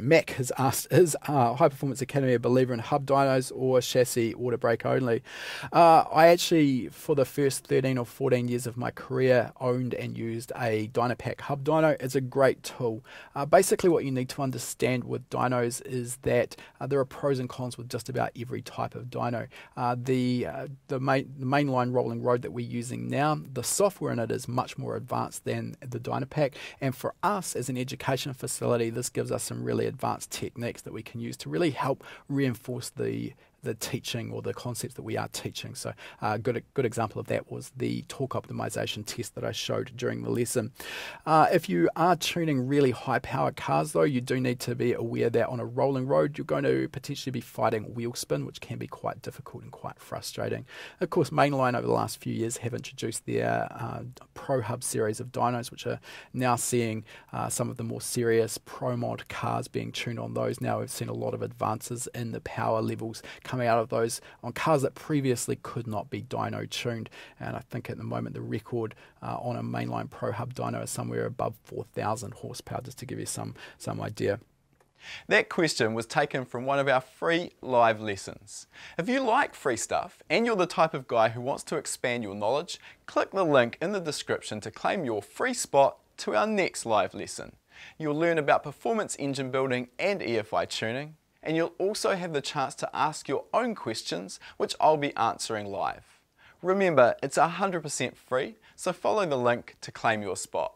Mac has asked, is uh, High Performance Academy a believer in hub dynos or chassis water brake only? Uh, I actually, for the first 13 or 14 years of my career, owned and used a Dynapack hub dyno. It's a great tool. Uh, basically, what you need to understand with dynos is that uh, there are pros and cons with just about every type of dyno. Uh, the, uh, the, main, the mainline rolling road that we're using now, the software in it is much more advanced than the Dynapack. And for us as an education facility, this gives us some really advanced techniques that we can use to really help reinforce the the teaching or the concepts that we are teaching. So a uh, good, good example of that was the torque optimization test that I showed during the lesson. Uh, if you are tuning really high power cars though, you do need to be aware that on a rolling road, you're going to potentially be fighting wheel spin, which can be quite difficult and quite frustrating. Of course, Mainline over the last few years have introduced their uh, Pro Hub series of dynos, which are now seeing uh, some of the more serious Pro Mod cars being tuned on those. Now we've seen a lot of advances in the power levels coming out of those on cars that previously could not be dyno tuned. And I think at the moment the record uh, on a mainline Pro Hub dyno is somewhere above 4,000 horsepower, just to give you some, some idea. That question was taken from one of our free live lessons. If you like free stuff and you're the type of guy who wants to expand your knowledge, click the link in the description to claim your free spot to our next live lesson. You'll learn about performance engine building and EFI tuning, and you'll also have the chance to ask your own questions, which I'll be answering live. Remember, it's 100% free, so follow the link to claim your spot.